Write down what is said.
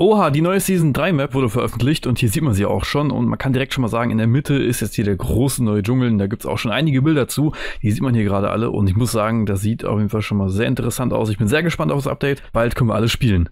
Oha, die neue Season 3 Map wurde veröffentlicht und hier sieht man sie auch schon und man kann direkt schon mal sagen, in der Mitte ist jetzt hier der große neue Dschungel und da gibt's auch schon einige Bilder zu, die sieht man hier gerade alle und ich muss sagen, das sieht auf jeden Fall schon mal sehr interessant aus. Ich bin sehr gespannt auf das Update, bald können wir alles spielen.